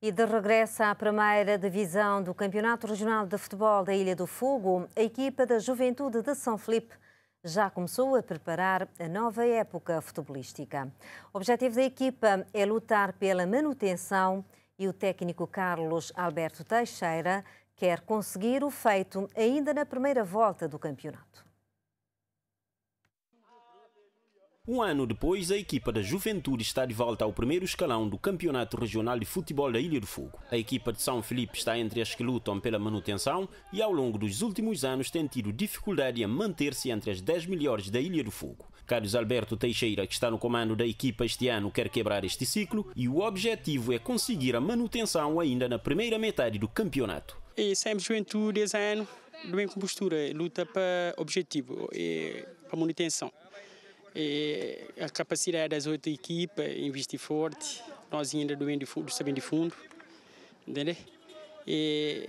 E de regresso à primeira divisão do Campeonato Regional de Futebol da Ilha do Fogo, a equipa da Juventude de São Felipe já começou a preparar a nova época futebolística. O objetivo da equipa é lutar pela manutenção e o técnico Carlos Alberto Teixeira quer conseguir o feito ainda na primeira volta do campeonato. Um ano depois, a equipa da Juventude está de volta ao primeiro escalão do Campeonato Regional de Futebol da Ilha do Fogo. A equipa de São Felipe está entre as que lutam pela manutenção e, ao longo dos últimos anos, tem tido dificuldade em manter-se entre as 10 melhores da Ilha do Fogo. Carlos Alberto Teixeira, que está no comando da equipa este ano, quer quebrar este ciclo e o objetivo é conseguir a manutenção ainda na primeira metade do campeonato. E sempre Juventude esse ano, bem com postura, luta para objetivo e para manutenção. E a capacidade das outras equipas investir forte, nós ainda do bem de fundo, sabem de fundo, entendeu? E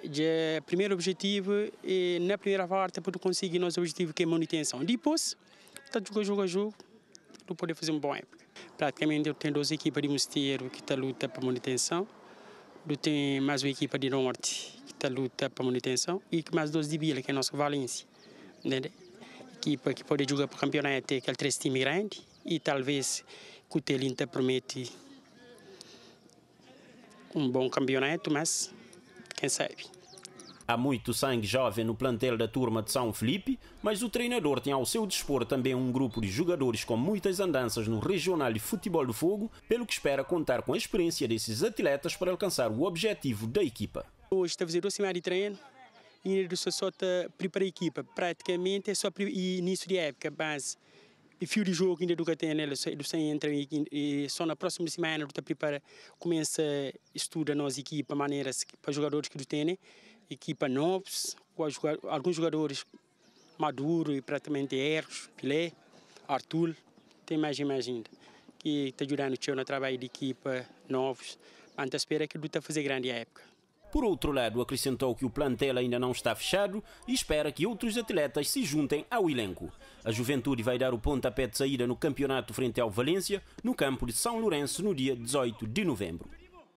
o primeiro objetivo é na primeira parte para conseguir nosso objetivo que é manutenção. Depois, está jogo a jogo a jogo, tu pode fazer uma boa época. Praticamente eu tenho duas equipas de Mosteiro que está luta para manutenção, eu tenho mais uma equipa de Norte que está luta para manutenção e mais duas de Vila que é a nossa Valência, entendeu? Equipa que pode jogar para o campeonato, aquele três times grandes e talvez o Telinta promete um bom campeonato, mas quem sabe. Há muito sangue jovem no plantel da turma de São Felipe, mas o treinador tem ao seu dispor também um grupo de jogadores com muitas andanças no regional de futebol do fogo, pelo que espera contar com a experiência desses atletas para alcançar o objetivo da equipa. Hoje está a fazer o seminário de treino, e só só prepara a equipa. Praticamente é só início de época, mas o fio de jogo ainda do que tem nela, do sem entra e só na próxima semana do prepara começa a estudar nós equipa maneiras para jogadores que tem, equipa novos, alguns jogadores maduros e praticamente erros, Pilé, Arthur, tem mais e mais ainda que está ajudando o no trabalho de equipa novos, mas espera que está fazer grande época. Por outro lado, acrescentou que o plantel ainda não está fechado e espera que outros atletas se juntem ao elenco. A Juventude vai dar o pontapé de saída no campeonato frente ao Valência, no campo de São Lourenço, no dia 18 de novembro.